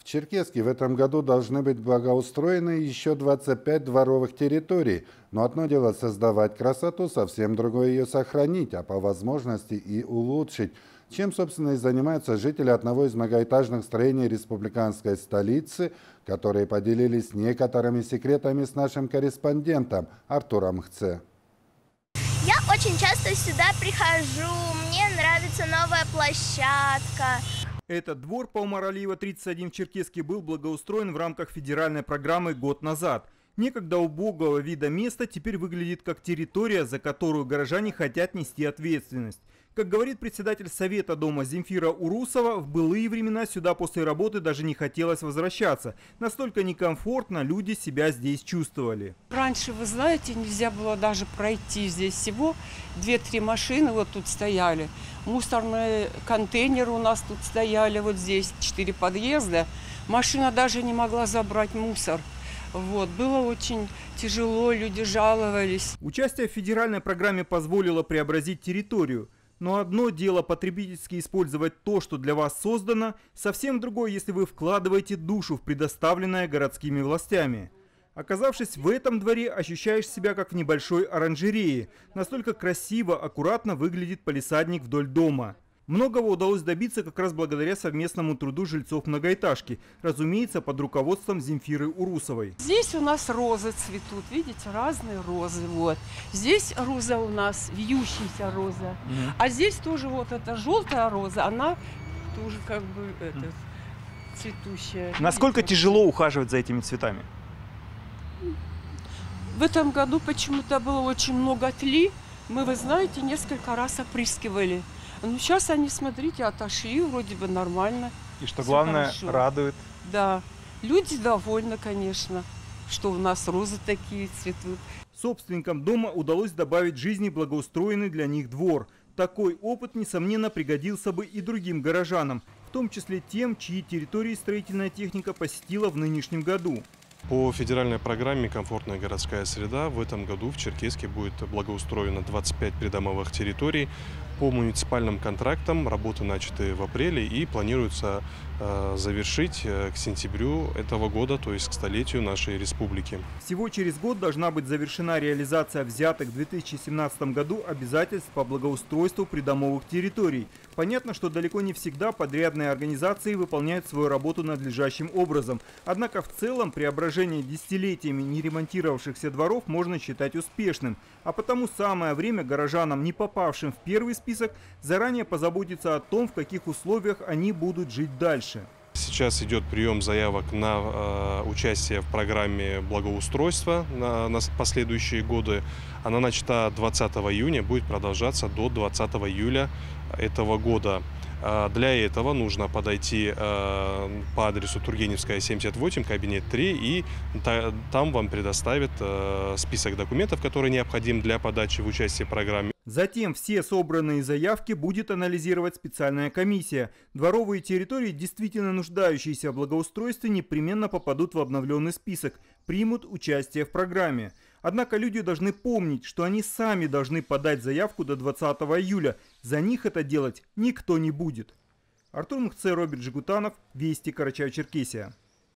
В Черкеске в этом году должны быть благоустроены еще 25 дворовых территорий, но одно дело создавать красоту, совсем другое ее сохранить, а по возможности и улучшить. Чем, собственно, и занимаются жители одного из многоэтажных строений республиканской столицы, которые поделились некоторыми секретами с нашим корреспондентом Артуром Хце. Я очень часто сюда прихожу, мне нравится новая площадка. Этот двор по Умаралиева 31 в Черкеске был благоустроен в рамках федеральной программы год назад. Некогда убогого вида место теперь выглядит как территория, за которую горожане хотят нести ответственность. Как говорит председатель Совета дома Земфира Урусова, в былые времена сюда после работы даже не хотелось возвращаться. Настолько некомфортно люди себя здесь чувствовали. Раньше, вы знаете, нельзя было даже пройти здесь всего. Две-три машины вот тут стояли. Мусорные контейнеры у нас тут стояли вот здесь, четыре подъезда. Машина даже не могла забрать мусор. Вот, было очень тяжело, люди жаловались. Участие в федеральной программе позволило преобразить территорию – но одно дело потребительски использовать то, что для вас создано, совсем другое, если вы вкладываете душу в предоставленное городскими властями. Оказавшись в этом дворе, ощущаешь себя как в небольшой оранжерее. Настолько красиво, аккуратно выглядит полисадник вдоль дома. Многого удалось добиться как раз благодаря совместному труду жильцов многоэтажки, разумеется, под руководством Земфиры Урусовой. Здесь у нас розы цветут, видите, разные розы. Вот. Здесь роза у нас, вьющаяся роза. Mm. А здесь тоже вот эта желтая роза, она тоже как бы это, mm. цветущая. Насколько видите? тяжело ухаживать за этими цветами? В этом году почему-то было очень много тли. Мы, вы знаете, несколько раз опрыскивали. Ну, сейчас они, смотрите, отошли, вроде бы нормально. И что главное, хорошо. радует. Да. Люди довольны, конечно, что у нас розы такие цветут. Собственникам дома удалось добавить жизни благоустроенный для них двор. Такой опыт, несомненно, пригодился бы и другим горожанам, в том числе тем, чьи территории строительная техника посетила в нынешнем году. По федеральной программе «Комфортная городская среда» в этом году в Черкеске будет благоустроено 25 придомовых территорий. По муниципальным контрактам работы начаты в апреле и планируется э, завершить э, к сентябрю этого года, то есть к столетию нашей республики. Всего через год должна быть завершена реализация взятых в 2017 году обязательств по благоустройству придомовых территорий. Понятно, что далеко не всегда подрядные организации выполняют свою работу надлежащим образом. Однако в целом преображение десятилетиями не ремонтировавшихся дворов можно считать успешным. А потому самое время горожанам, не попавшим в первый список, список, заранее позаботиться о том, в каких условиях они будут жить дальше. Сейчас идет прием заявок на э, участие в программе благоустройства на, на последующие годы. Она начата 20 июня, будет продолжаться до 20 июля этого года. А, для этого нужно подойти а, по адресу Тургеневская, 78, кабинет 3, и там вам предоставят а, список документов, которые необходим для подачи в участие в программе. Затем все собранные заявки будет анализировать специальная комиссия. Дворовые территории, действительно нуждающиеся в благоустройстве, непременно попадут в обновленный список, примут участие в программе. Однако люди должны помнить, что они сами должны подать заявку до 20 июля. За них это делать никто не будет. Артур Мхце, Роберт Жигутанов, Вести, Карачаев-Черкесия.